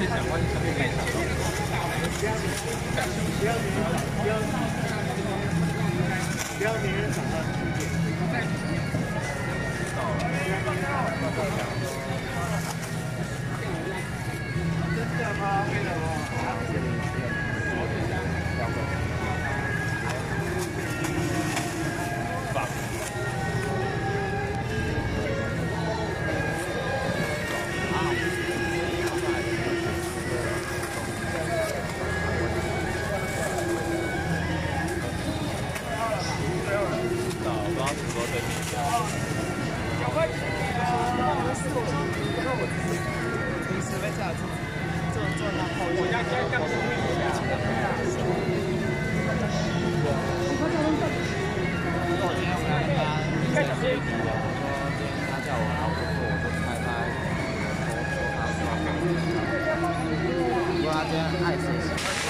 你讲完，你肯定可想到。平时在家做做做点泡，我家现在干的是面食的，面食。过我家一般比较费钱，说他叫我澳，他们说，我家这边。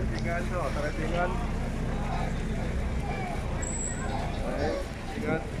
kan Tinggal tu Tak ada tinggal. Baik Tinggal.